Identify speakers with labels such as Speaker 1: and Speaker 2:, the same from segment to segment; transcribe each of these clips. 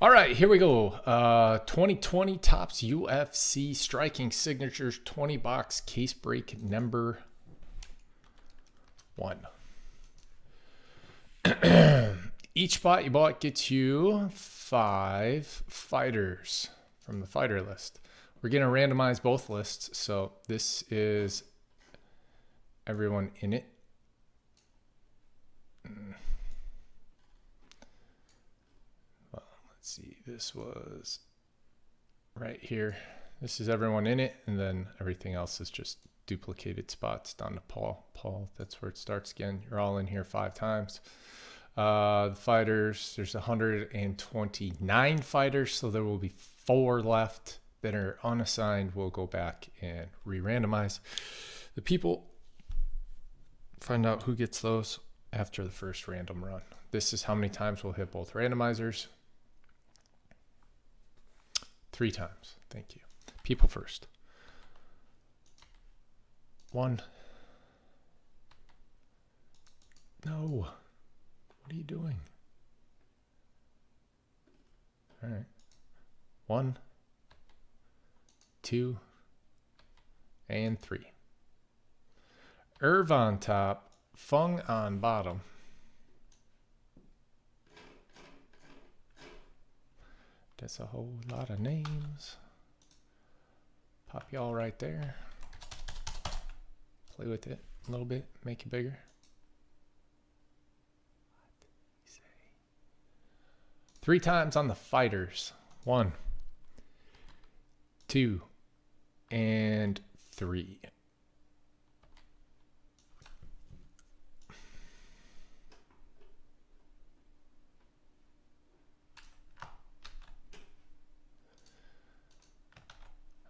Speaker 1: All right, here we go. Uh, 2020 Topps UFC Striking Signatures 20 box case break number one. Each spot you bought gets you five fighters from the fighter list. We're going to randomize both lists. So this is everyone in it. Let's see. This was right here. This is everyone in it, and then everything else is just duplicated spots down to Paul. Paul, that's where it starts again. You're all in here five times. Uh, the fighters, there's 129 fighters, so there will be four left that are unassigned. We'll go back and re-randomize the people, find out who gets those after the first random run. This is how many times we'll hit both randomizers. Three times. Thank you. People first. One. No. What are you doing? All right. One, two, and three. Irv on top, Fung on bottom. That's a whole lot of names. Pop y'all right there. Play with it a little bit, make it bigger. Three times on the fighters. One, two, and three.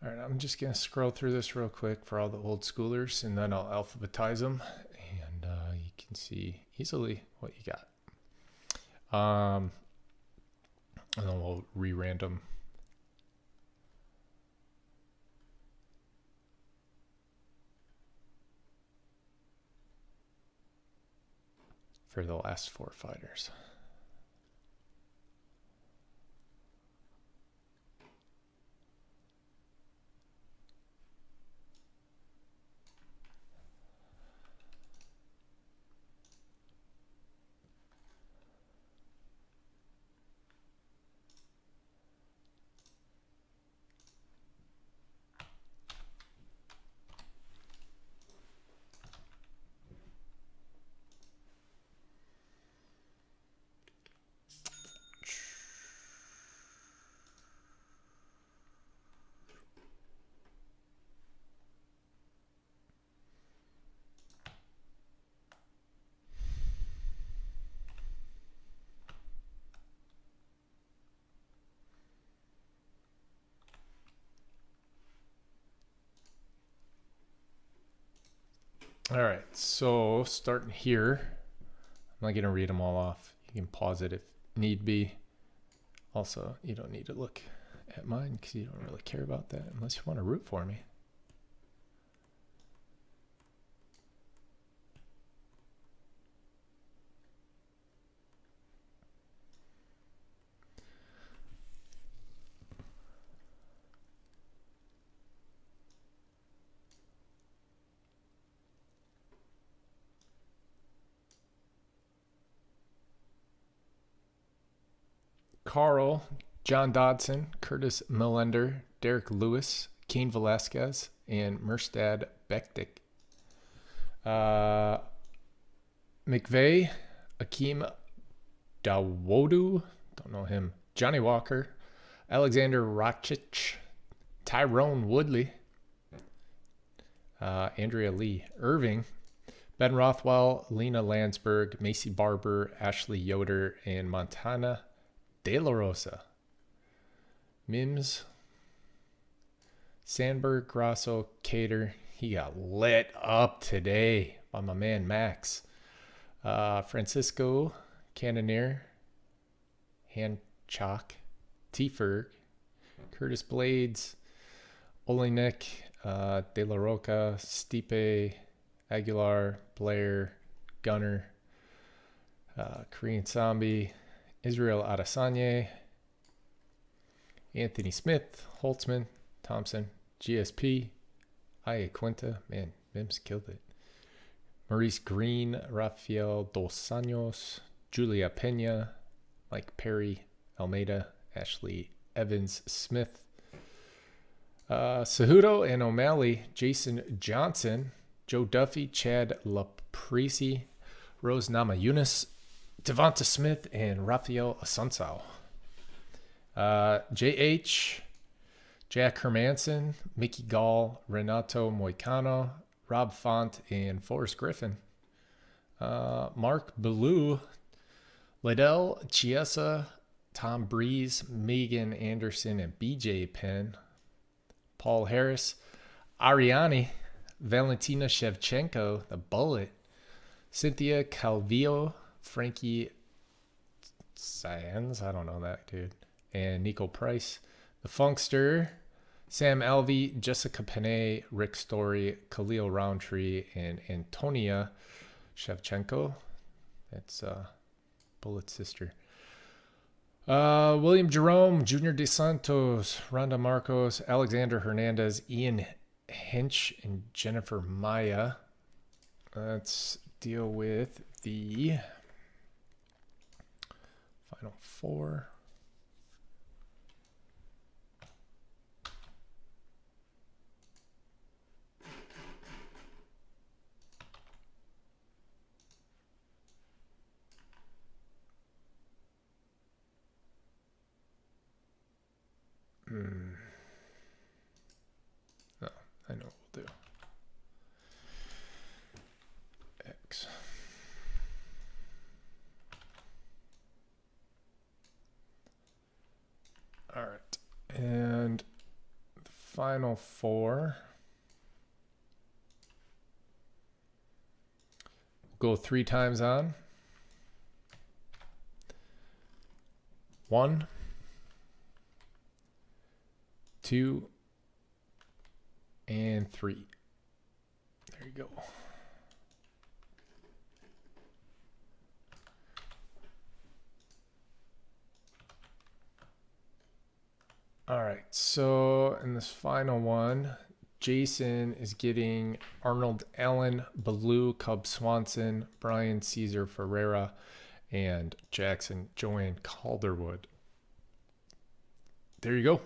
Speaker 1: All right, I'm just gonna scroll through this real quick for all the old schoolers and then I'll alphabetize them and uh, you can see easily what you got. Um, and then we'll re-random for the last four fighters. All right, so starting here, I'm not going to read them all off. You can pause it if need be. Also, you don't need to look at mine because you don't really care about that unless you want to root for me. Carl, John Dodson, Curtis Millender, Derrick Lewis, Cain Velasquez, and Mirsad Bektić. Uh, McVeigh, Akeem Dawodu, don't know him, Johnny Walker, Alexander Rakic, Tyron Woodley, uh, Andrea Lee, Irving, Ben Rothwell, Lina Länsberg, Maycee Barber, Ashley Yoder, and Montana De La Rosa, Mims, Sandberg, Grasso, Kattar. He got lit up today by my man Max. Uh, Francisco, Cannonier, Handchok, T Ferg, Curtis Blaydes, Oleinik, uh, De La Roca, Stipe, Aguilar, Blair, Gunner, uh, Korean Zombie, Israel Adesanya, Anthony Smith, Holtzman, Thompson, GSP, Iaquinta. Man, Mims killed it. Maurice Greene, Rafael Dos Anjos, Julia Pena, Mike Perry, Almeida, Ashley Evans Smith, uh, Cejudo and O'Malley, Jason Johnson, Joe Duffy, Chad Laprise, Rose Nama, Namajunas, Devonte Smith, and Rafael Asuncao. Uh, JH, Jack Hermansson, Mickey Gall, Renato Moicano, Rob Font, and Forrest Griffin. Uh, Mark Ballou, Liddell Chiesa, Tom Breeze, Megan Anderson, and BJ Penn. Paul Harris, Ariani, Valentina Shevchenko, the Bullet, Cynthia Calvillo, Frankie Saenz, I don't know that dude, and Niko Price, the Funkster, Sam Alvey, Jessica Penne, Rick Story, Khalil Rountree, and Antonia Shevchenko. That's uh, Bullet's sister. Uh, William Jerome, Junior DeSantos, Randa Markos, Alexander Hernandez, Ian Heinisch, and Jennifer Maia. Let's deal with the final four. Hmm. Oh, I know what we'll do. X. All right. And the final four. Go three times on. One two, and three. There you go. All right, so in this final one, Jason is getting Arnold Allen, Baloo, Cub Swanson, Brian Cezar Ferreira, and Jackson Joanne Calderwood. There you go.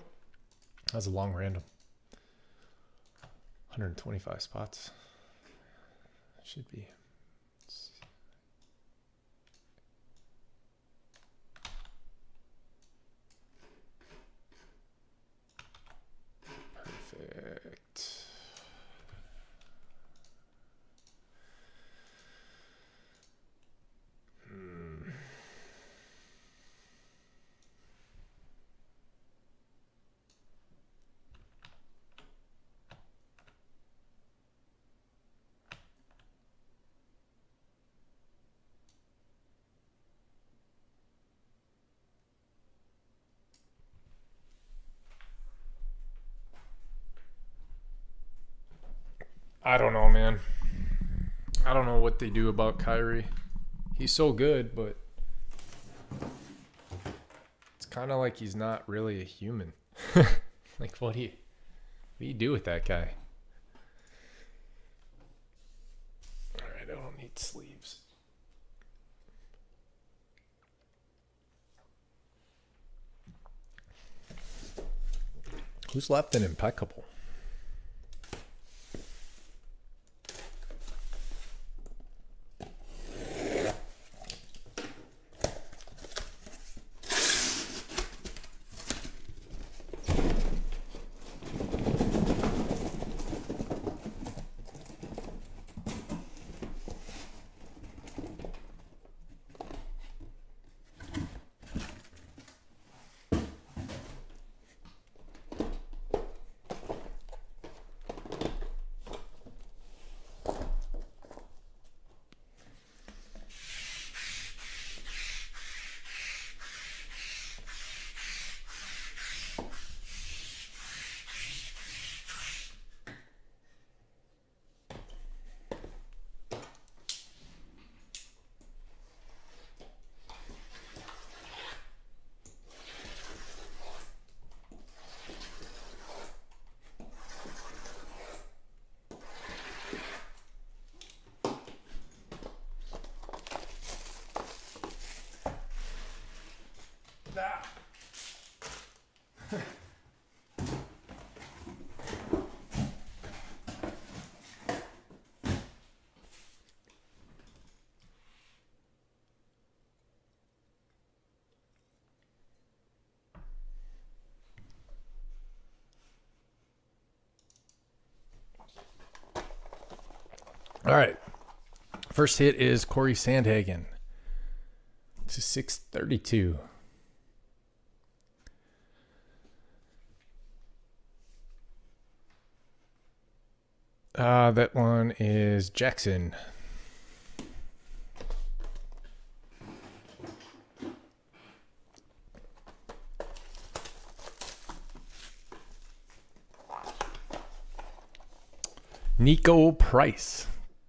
Speaker 1: That's a long random. 125 spots. Should be. I don't know, man. I don't know what they do about Kyrie. He's so good, but it's kind of like he's not really a human. like, what do you, what do you do with that guy? All right, I don't need sleeves. Who's left in impeccable? All right. First hit is Corey Sandhagen to 632. Uh, that one is Jackson. Niko Price.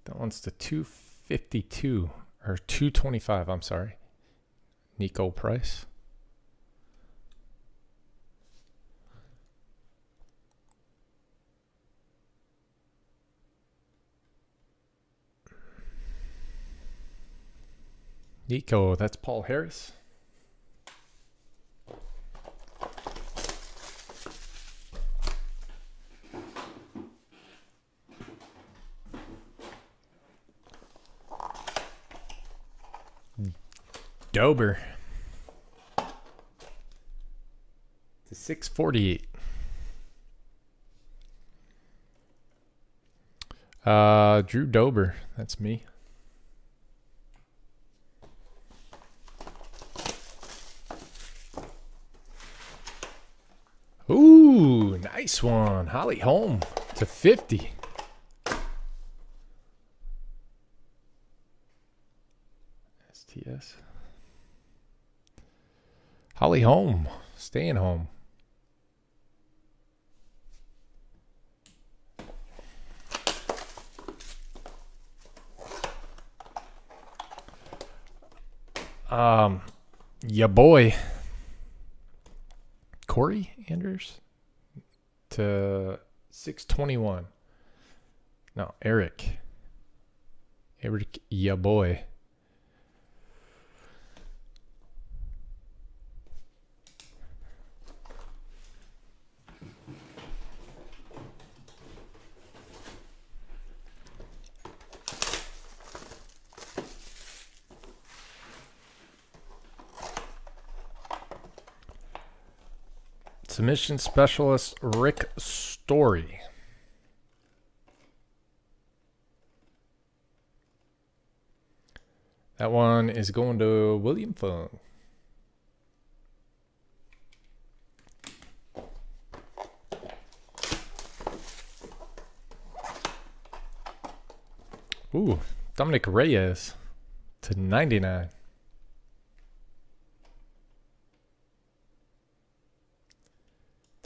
Speaker 1: That one's the 252 or 225, I'm sorry. Niko Price. Niko, that's Paul Harris. Dober. To 648. Uh, Drew Dober. That's me. Ooh, nice one. Holly Holm to 50. Holly Holm, staying home. Um, ya boy, Corey Anders to 621. No, Eric. Eric, ya boy. Submission specialist Rick Story. That one is going to William Fung. Ooh, Dominick Reyes to 99.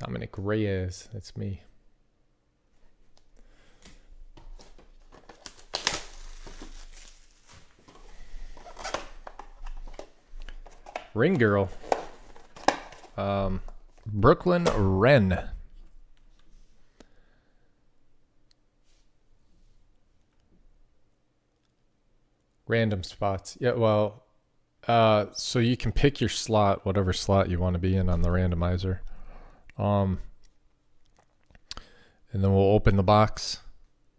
Speaker 1: Dominick Reyes, that's me. Ring girl. Um, Brooklyn Wren. Random spots. Yeah, well, uh, so you can pick your slot, whatever slot you want to be in on the randomizer. Um, and then we'll open the box.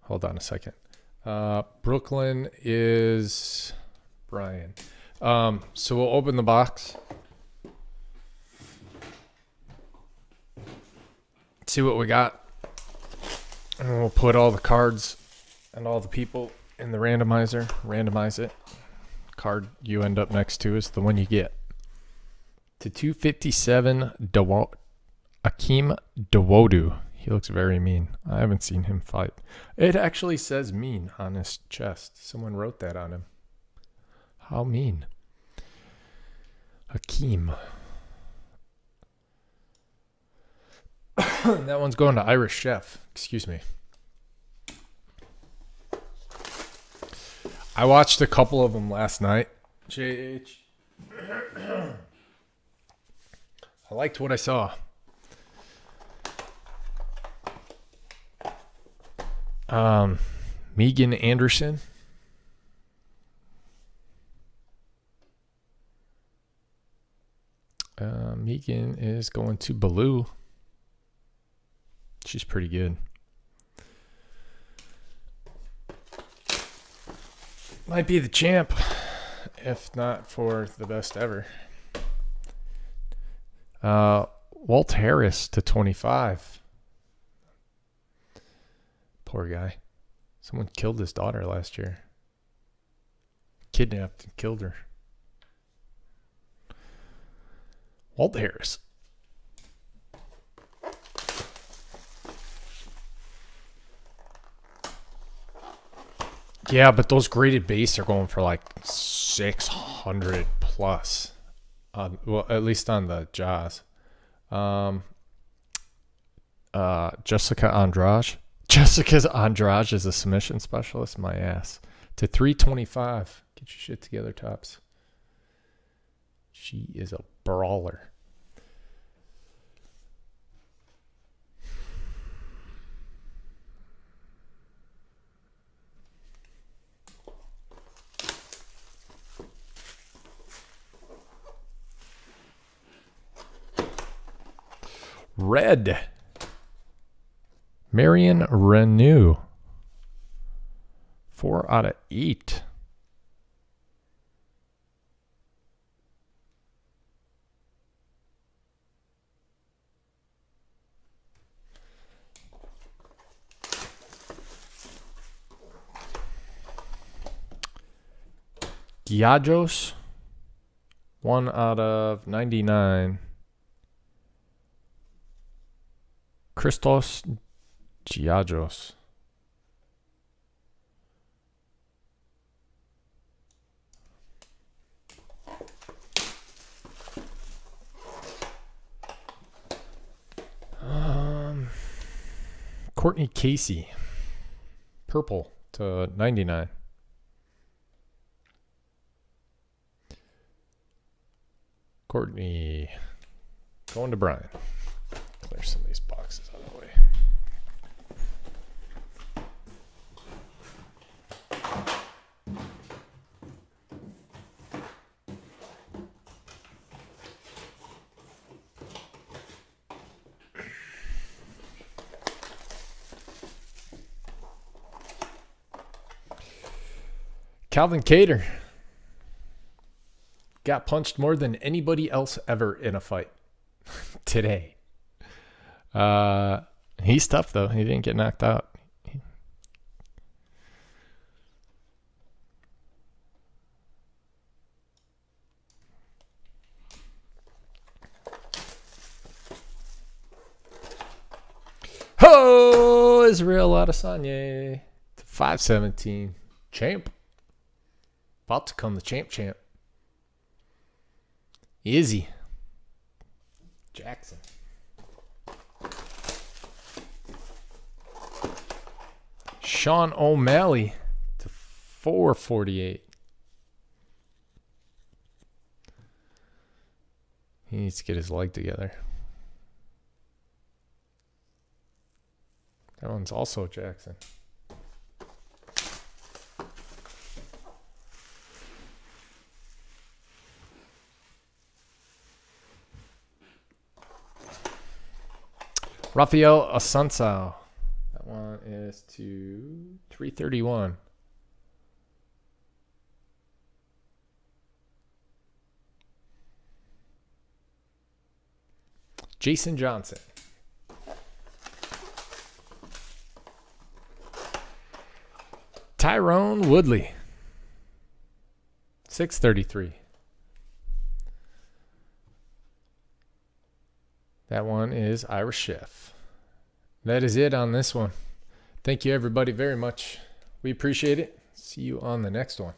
Speaker 1: Hold on a second. Uh, Brooklyn is Brian. Um, so we'll open the box. See what we got. And we'll put all the cards and all the people in the randomizer. Randomize it. Card you end up next to is the one you get. To 257 DeWalt. Akeem Dawodu. He looks very mean. I haven't seen him fight. It actually says mean on his chest. Someone wrote that on him. How mean? Hakeem. that one's going to Irish Chef. Excuse me. I watched a couple of them last night. JH. I liked what I saw. Um, Megan Anderson. Uh, Megan is going to Baloo. She's pretty good. Might be the champ, if not for the best ever. Uh, Walt Harris to 25. Poor guy. Someone killed his daughter last year. Kidnapped and killed her. Walt Harris. Yeah, but those graded base are going for like 600 plus. On, well, at least on the Jaws. Um, uh, Jessica Andrade. Jessica's Andrade is a submission specialist. My ass to 325. Get your shit together, Topps. She is a brawler. Red. Marion Reneau. Four out of eight. Giagos. One out of 99. Christos Giagos. Um, Courtney Casey. Purple to 99. Courtney. Going to Brian. Clear some of these boxes out of the way. Calvin Kattar got punched more than anybody else ever in a fight today. Uh, he's tough though. He didn't get knocked out. Ho! Israel Adesanya. 517. Champ. About to come the champ champ. Izzy. Jackson. Sean O'Malley to 448. He needs to get his leg together. That one's also Jackson. Rafael Asuncao. That one is to 331. Jason Johnson. Tyron Woodley. 633. That one is Irish Chef. That is it on this one. Thank you, everybody, very much. We appreciate it. See you on the next one.